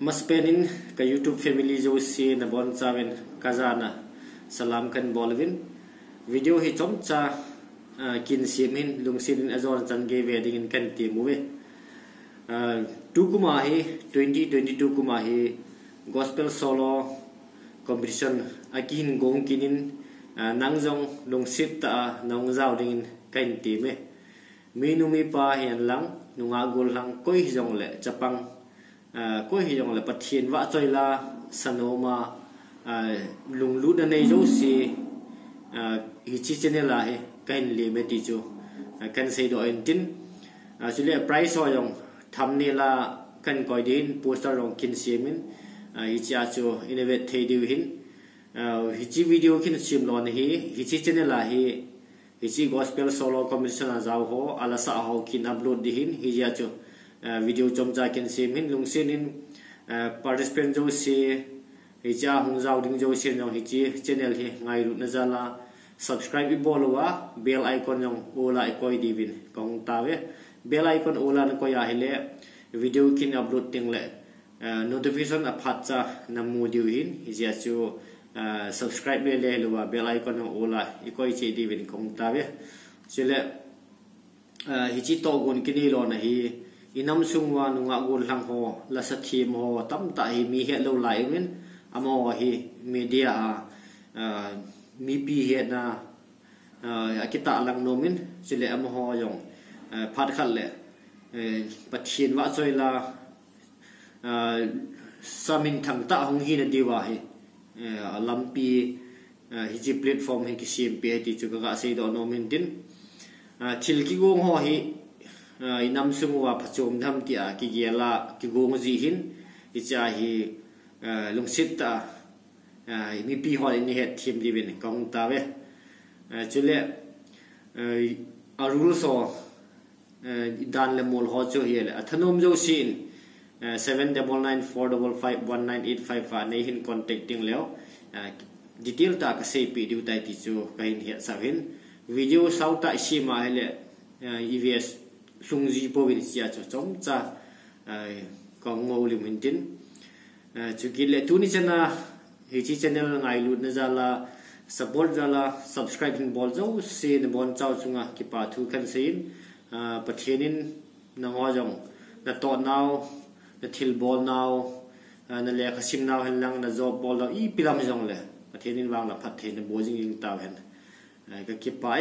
maspenin, ka youtube family jo si na bon chawen kazana. Salam kan bolvin video hi chom cha kin simin lungsin azor chan ge wedding in kan ti muwe tu kuma hi 2022 kuma hi, gospel solo, competition akin gong kinin nangjong lungsit ta, nong zau ding kan ti me. Minu mi pa hian lang nunga gol lang, koi jong le, chapang. À, ko hi yong le pathian wa choi la sanoma lung lu da nei jo si hi chi chene la he kain le me ti chu à, kan sei do en tin à, chu le price ho yong tham ni la kan koi din poster rong kin simin hi cha chu innovate thei diu hin hi chi video kin sim lon hi hi chi chene la hi hi chi gospel solo commission a zaw ho ala sa ho kin upload di hin hi ya chu. À, video chom cha ken sim hin lung sin in à, participant jo si hi cha hung zau ding jo sin jong hi chi channel hi ngai ru na jala subscribe bi bolwa bell icon jong ola ikoi divin kong ta we bell icon ola na ko ya hele video kin upload ting le à, notification a phat cha na mu diu hin hi ja chu subscribe le le lo bell icon jong ola ikoi koi chi di kong ta we chile hi chi to gun kini lo na hi inam sungwa nunga gun lang ho, la sa thim ho, tam ta hi mi he lo lai min amo hi media, a mi pi he na, a kita lang no min. Sile amo ho yong phat khal le pathin wa choi la samin thang ta hong hi na diwa hi. Lampi hi ji platform hi ki sim pe ti chu ga sei do no min tin. Thil ki gong ho hi inam sungwa phachom dham ti a ki gela ki gong ji hin. I cha hi lungsit ta mi pi hol ni het thim di bin kong ta ve. Chule arul so dan le mol ho chu hi le. Athanom jo sin 7994551985 fa nei hin contacting leo. Detail ta ka sei pi du tai ti chu kain hi sa hin video sau ta shi ma hele evs lung di po win sia cho chom cha ờ, ko ngo li min tin ờ, chu ki le tu ni chana hi chi channel ngai lu na zala support zala subscribe in bol zo se ne bon chao chunga à, ki pa thu kan sein pathianin ờ, na ngo jong na to now na thil bol now na le khasim now hen lang na job bol i pilam jong le pathianin wang la phat the na bo jing ing taw hen ka ki pa